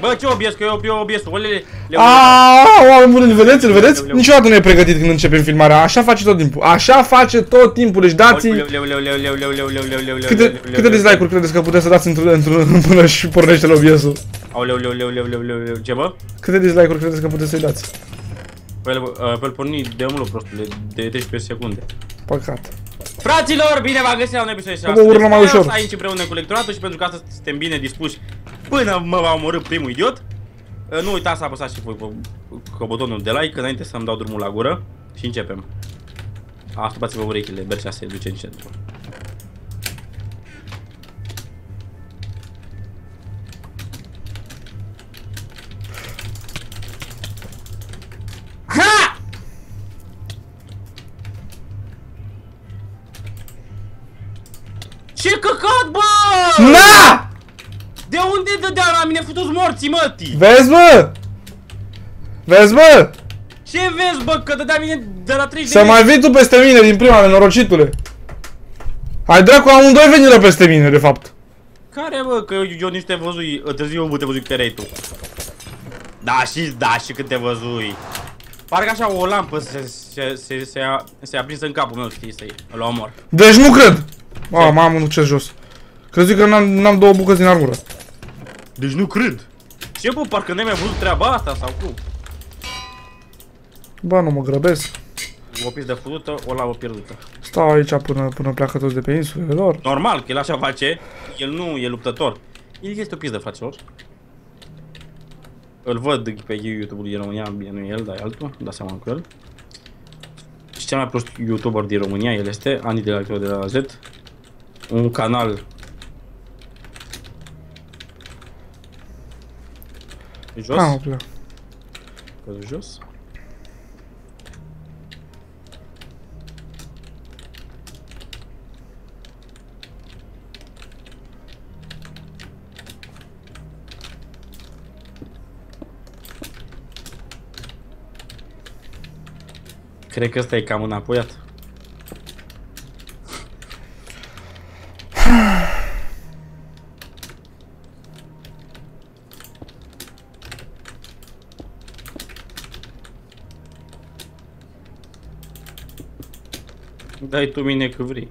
Bă, ce obiesc, că eu, eu obiesc, olele, le Aaaa, oameni buni, îl vedeți, îl vedeți? Niciodată nu e pregătit când începem filmarea, așa face tot timpul, așa face tot timpul, deci dați Câte, câte dislike-uri credeți că puteți să dați într-un, într-un, până și pornește la OBS-ul? Aoleu, leu, leu, leu, leu, leu, leu, ce bă? Câte dislike-uri credeți că puteți să-i dați? Pe el, uh, pe el porni de mult prostule, de 13 secunde. Păcat. Fraților, bine v-am găsit la un episod de Vă urlă mai ușor. aici împreună cu lectoratul și pentru că astăzi suntem bine dispuși până mă va omorâ primul idiot. Uh, Nu uitați să apăsați și voi pe, pe butonul de like înainte să-mi dau drumul la gură și începem. Astupați-vă urechile, Bercea se duce în centru. Morții, mătii? Vezi, bă? Vezi, bă? Ce vezi, bă, că dădea mine de la 30 Să de mai vii tu peste mine din prima, nenorocitule. Hai dracu, amândoi veniră peste mine, de fapt. Care, bă, că eu, eu nici te văzui, târziu bă, te văzui câte erai tu. Da, și da, și cât te văzui. Parcă așa o lampă se, se, se, se, a, se aprinsă în capul meu, știi, să-i îl omor. Deci nu cred. A, mamă, ce jos. Crezi că n-am, n-am două bucăți din armură. Deci nu cred. Ce, bă, parcă n-ai mai văzut treaba asta sau cum? Bă, nu mă grăbesc. O pis de futută, o lavă pierdută. Stau aici până, până pleacă toți de pe insulele lor. Normal că el așa face, el nu e luptător. El este o pizdă, fraților. Îl văd pe YouTube-ul din România, bine nu e el, dar e altul, da seama cu el. Și cel mai prost YouTuber din România, el este, Ani de la de la Z. Un canal jos, Ah, opla. pe jos. Cred că ăsta e cam înapoiat. Dai tu mine că vrei.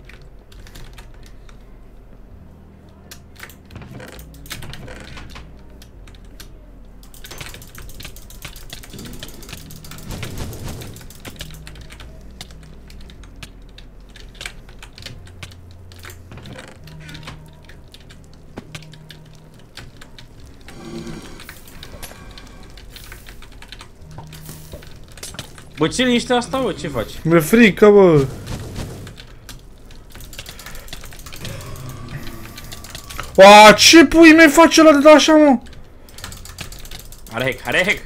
Bă, ce liniște asta, bă? Ce faci? Mi-e frică, bă. Oa, ce pui mei face ăla de da așa, mă? Are hack, are hack!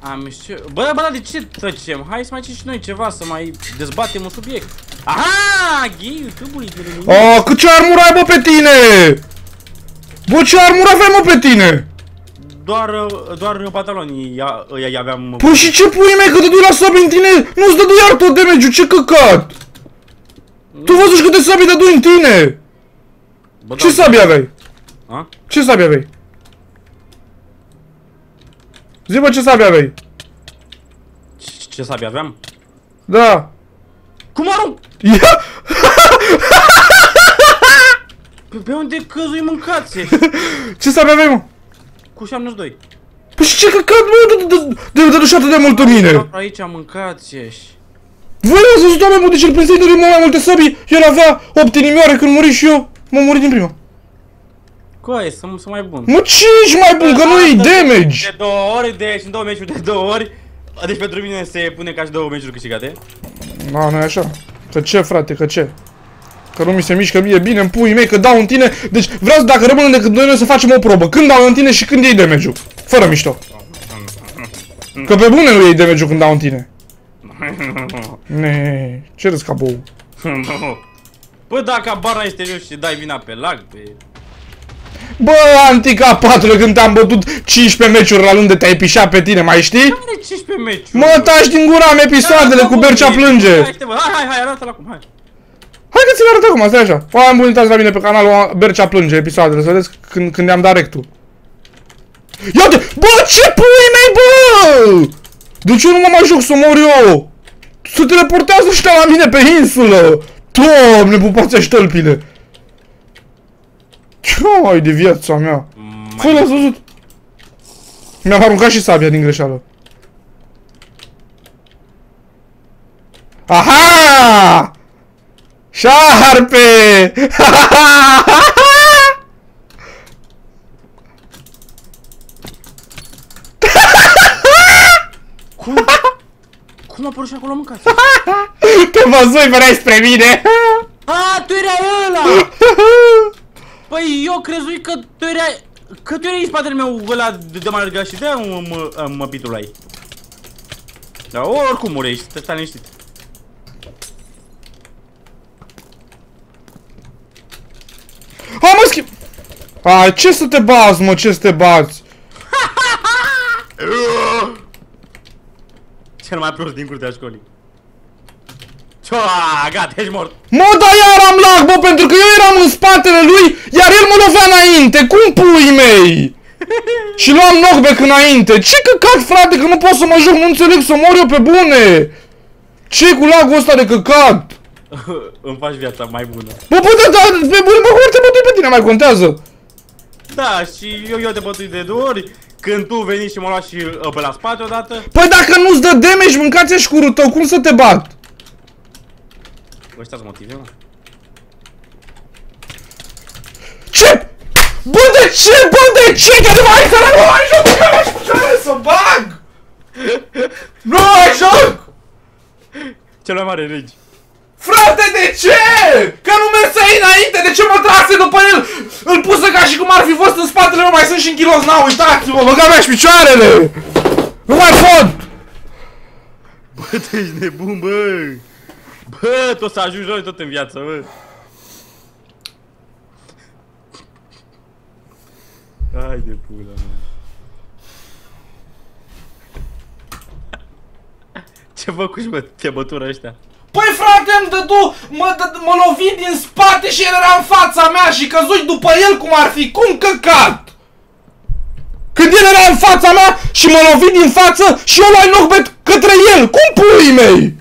Am și... Bă, da, bă, da, de ce tăcem? Hai să mai facem și noi ceva, să mai dezbatem un subiect. Aha! Gay, YouTube-ul de România. A, cât ce armură ai, bă, pe tine? Bă, ce armură aveai, mă, pe tine? Doar, doar pantalonii ia, îi aveam... Păi și ce pui mei, că te duci la sabi în tine? Nu-ți dădu iar tot damage ce căcat? Tu văzuși câte sabi te în tine? Bă, Ce da, sabi aveai? A? Ce sabi aveai? Zi, bă, ce sabi aveai? Ce, ce sabi aveam? Da. Cum arunc? Ia! Pe, pe unde căzui mâncați? Ce sabi aveai, mă? Cu 72. Păi și ce căcat, mă, de, de, de, de duși atât de mult în mine? Aici mâncați Voi ați văzut, oameni buni, deci el prinse de mai multe sabii, el avea 8 inimioare când muri și eu, m-am murit din prima. Coaie, să, să mai bun. Mă, ce ești mai bun, că nu iei damage? De două ori, deci în două meciuri de două ori. Deci pentru mine se pune ca și două meciuri câștigate. Da, nu e așa. Că ce, frate, că ce? Că nu mi se mișcă mie bine în puii mei, că dau în tine. Deci vreau dacă rămânem decât noi, noi să facem o probă. Când dau în tine și când iei damage-ul. Fără mișto. Că pe bune nu iei damage-ul când dau în tine. Ne, ce râzi ca bou? Bă, dacă bara este jos și dai vina pe lag, pe... Bă, antica patru când te-am bătut 15 meciuri la lunde, te-ai pișat pe tine, mai știi? Care 15 meci? Mă, taci din gura am episoadele cu Bercea plânge. Hai, hai, hai, hai arată-l acum, hai. Hai că ți-l arăt acum, stai așa. Oameni buni, uitați la mine pe canalul Bercea plânge episoadele, să vedeți când, când i-am dat rectul. Ia de, bă, ce pui mei, bă! De ce nu mă mai joc să mor eu? Se teleportează ăștia la mine pe insulă! Doamne, pupați tălpile! Ce ai de viața mea? Fă, Mai... l-ați văzut? Mi-am aruncat și sabia din greșeală. Aha! Șarpe! Cum? Cum a apărut și acolo mâncați? Te văzui, veneai spre mine! A, tu erai ăla! Păi eu crezui că tu erai... Că tu erai în spatele meu ăla de, de mai lărgat și de-aia mă, mă, mă pitulai. Dar oricum murești, te stai liniștit. Ha, mă schimb... A, ce să te bați, mă, ce să te bați? Cel mai prost din curtea școlii. Cioa, gata, ești mort. Mă, dar iar am lag, bă, pentru că eu eram în spatele lui, iar el mă lovea înainte. Cum pui mei? Și luam knockback înainte. Ce căcat, frate, că nu pot să mă joc, nu înțeleg să mor eu pe bune. ce cu lagul ăsta de căcat? Îmi faci viața mai bună. Bă, bă, da, da, pe bune, mă, ori te bătui pe tine, mai contează. Da, și eu, eu te bătui de două ori. Când tu veni și mă lua și uh, pe la spate odată. Păi dacă nu-ți dă damage, mâncați și curul tău, cum să te bat? Bă, ăștia motive, mă. Ce? Bă, de ce? Bă, de ce? Că nu mai să nu mai joc, că nu mai picioare să bag! Nu mai joc! Cel mai mare regi. Frate, de ce? Că nu mergeai înainte, de ce mă trase după el? Îl pusă ca și cum ar fi fost în spatele meu, mai sunt și în kilos, na, uitați-vă, băga mea și picioarele! Nu mai pot! Bă, tu ești nebun, bă! Bă, tu o să ajungi noi tot în viață, bă! Hai de pula mea. Ce făcuși, bă, te bătură ăștia? Păi frate, îmi dădu, mă, dă, mă lovi din spate și el era în fața mea și căzuși după el cum ar fi, cum căcat! Când el era în fața mea și mă lovi din față și eu luai knockback către el, cum pui mei?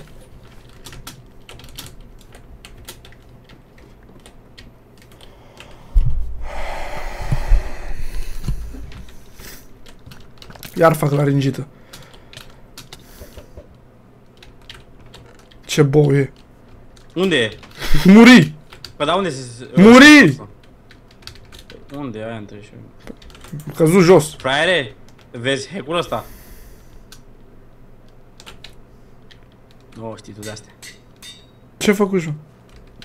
Iar fac laringită. Ce bou e. Unde e? Muri! Păi da unde se... Muri! Unde e aia între și... Căzut jos. Fraiere, vezi hack-ul ăsta? Nu știi tu de astea. Ce făcut eu?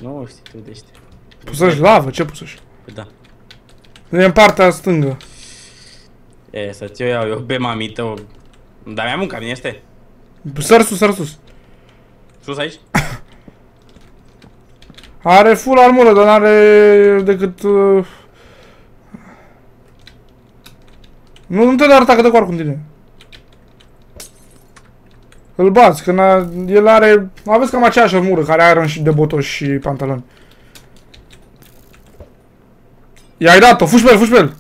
Nu știi tu de astea. Pusăși lavă? Ce pusăși? Păi da. E în partea stângă. E, să-ți o iau eu pe mamită. Dar mi-am mâncat, este? Săr sus, săr sus. Sus aici? Are full armură, dar n-are decât... Uh... Nu, nu te da arăta că dă cu arcul în tine. Îl bați, că n-a... el are... Aveți cam aceeași armură, care are iron și de botoși și pantaloni. I-ai dat-o, fugi pe el, fugi pe el!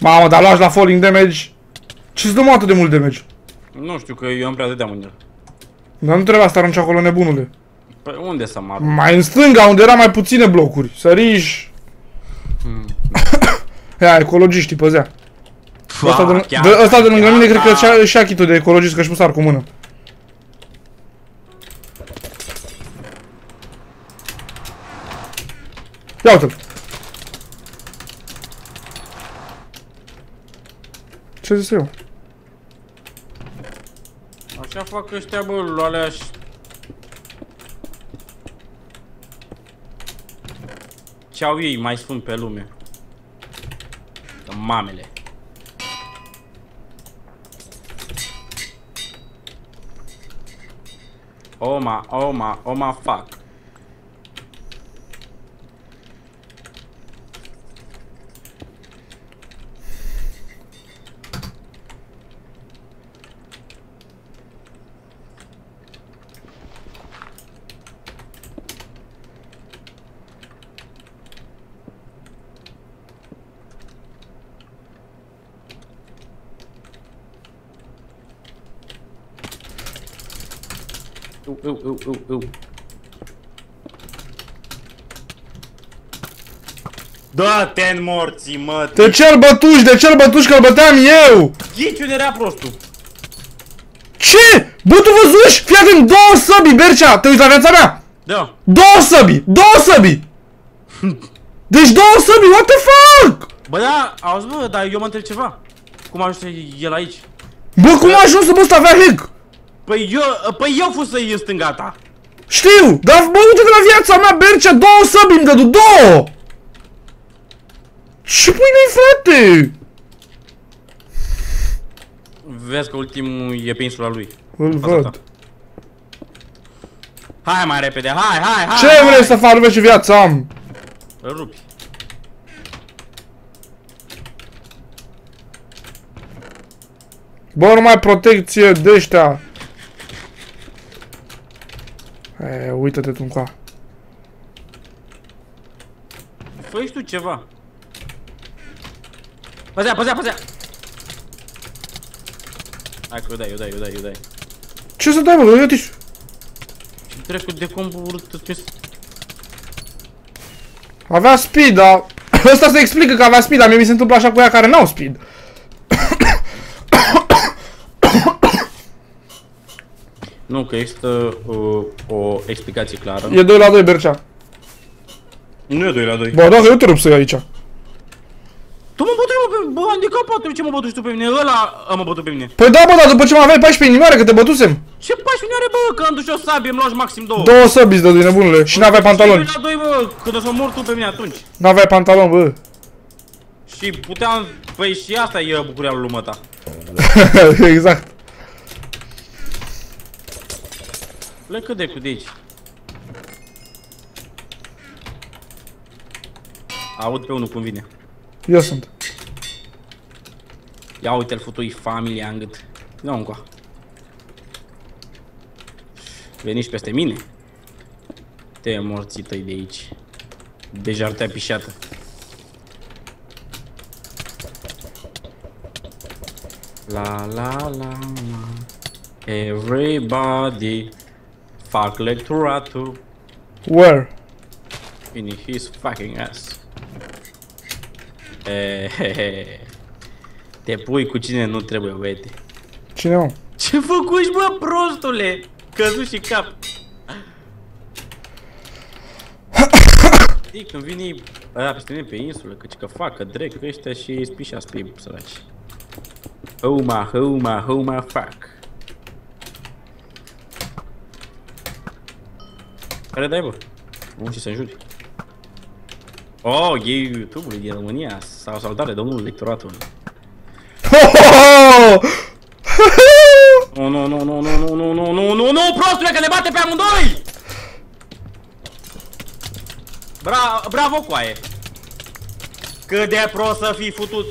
Mamă, dar lași la falling damage. Ce-ți dă mă atât de mult damage? Nu știu, că eu am prea dădeam în el. Dar nu trebuia să arunci acolo, nebunule. Păi unde să mă arunc? Mai în stânga, unde era mai puține blocuri. Săriși. Ia, ecologiștii păzea. Ăsta de, chiar, de, ăsta de lângă chiar, mine cred că da. și-a și achitul de ecologist, că și pus cu mână. Ia uite-l. Ce zis eu? Așa fac ăștia, bă, lualea și... Ce au ei mai sfânt pe lume? Mamele. Oh ma, oh ma, oh ma fuck. Eu, eu, eu, eu, eu. Da-te în morții, mă! De ce-l bătuși? De ce-l bătuși? Că-l băteam eu! Ghici unde era prostul! Ce? Bă, tu văzuși? Fii atent, două săbi, Bercea! Te uiți la viața mea? Da. Două săbi! Două săbi! Deci două săbi, what the fuck? Bă, da, auzi, bă, dar eu mă întreb ceva. Cum ajunge el aici? Bă, cum a ajuns să bă ăsta avea hack? Păi eu, păi eu fost să-i în stânga ta. Știu, dar bă, uite-te la viața mea, Bercea, două săbi îmi dădu, două! Ce pui mei, frate? Vezi că ultimul e pe insula lui. Îl Asta văd. ta. Hai mai repede, hai, hai, hai! Ce hai. vrei să fac? Nu vezi ce viață am? Îl rupi. Bă, numai protecție de ăștia. E, uită-te tu încoa. Fă tu ceva. Păzea, păzea, păzea! Hai că eu dai, eu dai, eu dai, eu dai. Ce să dai, bă? Uite și... Și trecut de combo urât îți Avea speed, dar... Ăsta se explică că avea speed, dar mie mi se întâmplă așa cu ea care n-au speed. Nu, că există uh, o explicație clară. E 2 la 2, Bercea. Nu e 2 la 2. Bă, dacă eu te rup să iei aici. Tu mă bătui, mă, pe... Bă, handicapatul, ce mă bătuși tu pe mine? Ăla a mă bătut pe mine. Păi da, bă, dar după ce mă aveai 14 inimioare, că te bătusem. Ce pași are, bă, că am dus o sabie, îmi luași maxim două. Două săbiți de nebunule și n-aveai pantaloni. Și la doi, bă, când o să mor tu pe mine atunci. N-aveai pantaloni, bă. Și puteam, păi și asta e bucuria lui măta. exact. Plecă de cu de aici. Aud pe unul cum vine. Eu sunt. Ia uite-l futui familia în gât. Nu încoa. Veniți peste mine? Te morții tăi de aici. Deja te-a pișată. La la la la Everybody Fuck lecturatul Where? in his fucking ass Eh, he, he. Te pui cu cine nu trebuie, băiete Cine, mă? Ce făcuși, bă, prostule? Căzu și cap. Știi, când vine ăia peste mine pe insulă, căci că facă drec ăștia și îi spișa pe săraci. Homa, homa, homa, fuck. Care dai, bă? Nu și să înjuri. Oh, e YouTube-ul din România. Sau salutare, domnul lectoratul. Nu, nu, nu, nu, nu, nu, nu, nu, nu, nu, nu, prostule, că ne bate pe amândoi! Bra bravo, coaie! Cât de prost să fii futut!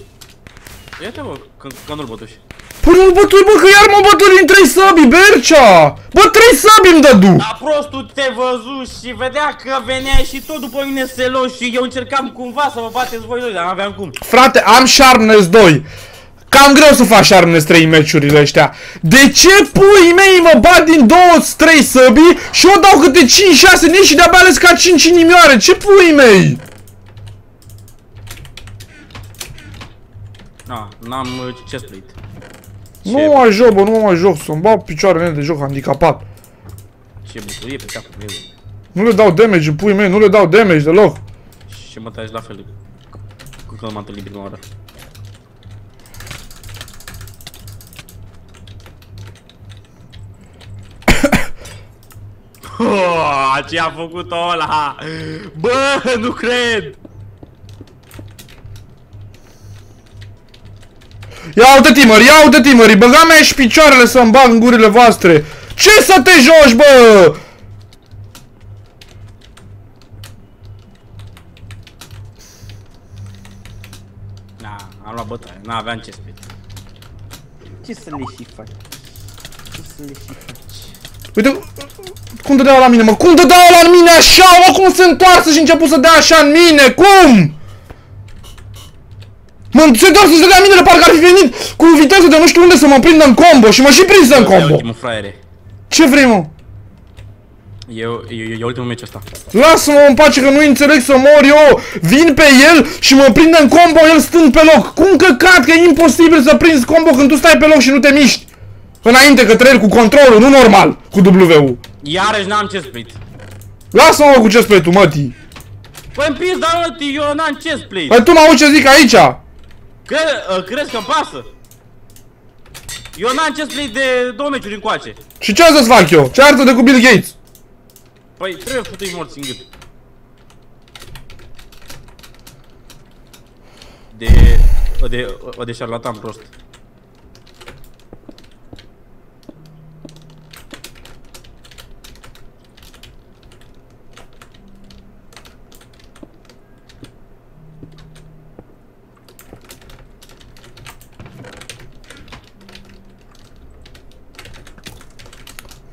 Ia-te, bă, că, că nu-l bătuși. Păi nu bături, bă, că iar mă bături în trei săbi, Bercea! Bă, trei săbi îmi dădu! Dar prostul te văzu și vedea că veneai și tot după mine să și eu încercam cumva să vă bateți voi doi, dar n-aveam cum. Frate, am Sharpness 2. Cam greu să faci Sharpness 3 meciurile ăștia. De ce pui mei mă bat din 2-3 săbii și eu dau câte 5-6 nici și de-abia ales ca 5 inimioare? Ce pui mei? Na, n-am uh, chest plate. Nu mă mai joc, bă, nu mă mai joc, să-mi bag picioarele de joc handicapat. Ce bucurie pe capul meu. Nu le dau damage, pui mei, nu le dau damage deloc. Și mă tragi la fel cu când m-am întâlnit prima oară. Oh, ce a făcut ăla? Bă, nu cred! Ia uite timăr, ia uite timări, băga mea și picioarele să-mi bag în gurile voastre. Ce să te joci, bă? Na, am luat bătaie, n-aveam ce spune. Ce să le și faci? Ce să le și faci? Uite, cum dădeau la mine, mă? Cum dădeau la mine așa, mă? Cum se întoarce și început să dea așa în mine? Cum? Mă, se întoarce și dădea mine, parcă ar fi venit cu viteză de nu știu unde să mă prindă în combo și mă și prins în Ia combo. ultimul fraiere. Ce vrei, mă? E, e, e ultimul meci ăsta. Lasă-mă în pace că nu înțeleg să mor eu! Vin pe el și mă prinde în combo, el stând pe loc! Cum căcat că e imposibil să prinzi combo când tu stai pe loc și nu te miști? Înainte că trăieri cu controlul, nu normal, cu W-ul. Iarăși n-am ce split. Lasă-mă cu ce spui tu, mătii! Păi împins, dar mă, eu n-am ce split. Păi tu mă auzi ce zic aici! Cre uh, crezi că-mi pasă? Eu n-am ce split de două meciuri încoace. Și ce să-ți fac eu? Ce artă de cu Bill Gates? Păi trebuie fătui morți în gât. De... de... de șarlatan prost.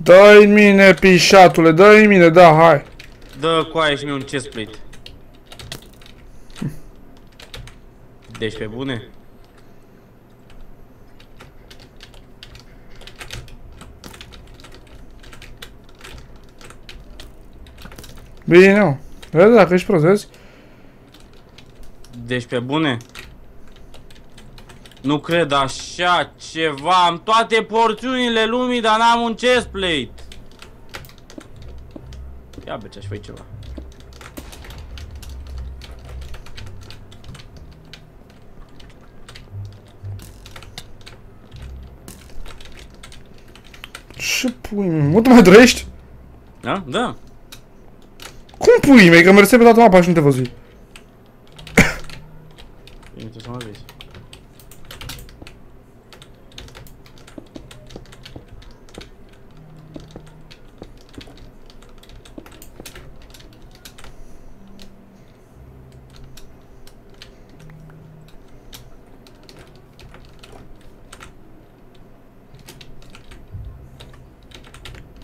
Dă-i mine, pișatule, dă-i mine, da, hai. Dă coaie și mie un chest plate. Deci pe bune? Bine, mă. Vezi dacă ești prost, vezi? Deci pe bune? Nu cred așa ceva, am toate porțiunile lumii, dar n-am un chest plate. Ia bă, ce-aș făi ceva. Ce pui mei, mă, tu mai trăiești? Da? Da. Cum pui mei, că mersi pe toată mapa și nu te văzui. Bine, ce să mă vezi.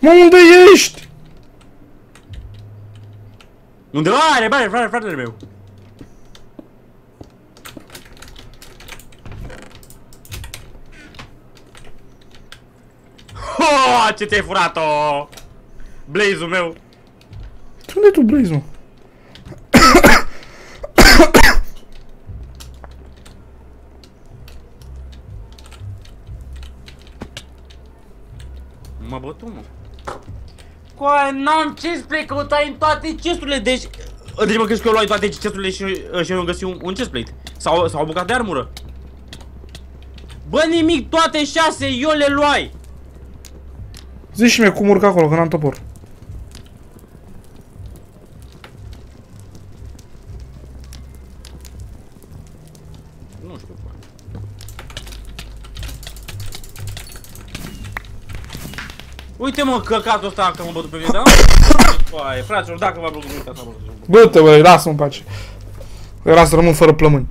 Mă, unde ești? Undeva are, bă, frate, fratele meu. Ho, ce ți-ai furat-o? Blaze-ul meu. Unde tu, Blaze, mă? Mă bătu, mă. Coa, n-am ce spre căutai în toate chesturile, deci... Deci mă crezi că eu luai toate chesturile și, și eu găsi un, un chest plate. Sau, sau o bucată de armură. Bă, nimic, toate șase, eu le luai. Zici și mie cum urc acolo, că n-am topor. Uite mă, căcatul ăsta că mă bătu pe mine, da? Coaie, fraților, dacă v-a plăcut, nu uitați să vă Bă-te, băi, lasă-mă în pace. Era să rămân fără plămâni.